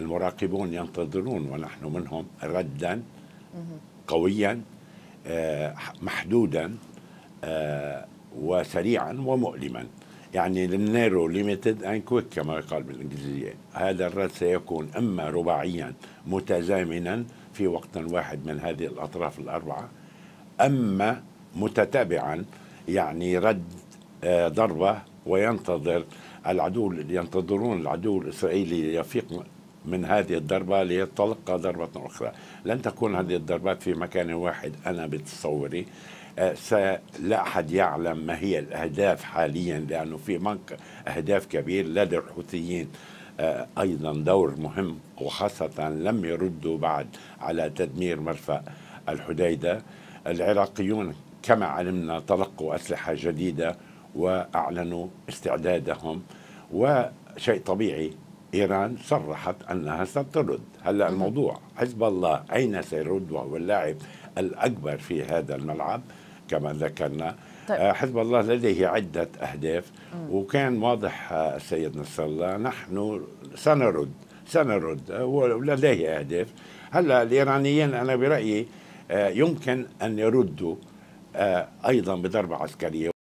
المراقبون ينتظرون ونحن منهم ردا قويا آه، محدودا آه، وسريعا ومؤلما. يعني ال narrow limited and quick كما يقال بالإنجليزية. هذا الرد سيكون إما رباعيا متزامنا في وقت واحد من هذه الأطراف الأربعة أما متتابعا يعني رد آه، ضربة وينتظر العدو ينتظرون العدو الإسرائيلي يفيق من هذه الضربة ليتلقى ضربة أخرى. لن تكون هذه الضربات في مكان واحد أنا بتصوري. آه، لا أحد يعلم ما هي الأهداف حاليا لأنه في منك أهداف كبير لدى الحوثيين. آه، أيضا دور مهم وخاصة لم يردوا بعد على تدمير مرفأ الحديدة. العراقيون كما علمنا تلقوا أسلحة جديدة وأعلنوا استعدادهم وشيء طبيعي إيران صرحت أنها سترد. هلا الموضوع حزب الله أين سيرد وهو اللاعب الأكبر في هذا الملعب؟ كما ذكرنا. طيب. آه، حزب الله لديه عدة أهداف. م. وكان واضح السيد آه، نصر الله نحن سنرد سنرد ولديه أهداف. هلا الإيرانيين أنا برأيي آه، يمكن أن يردوا أيضا بضربة عسكرية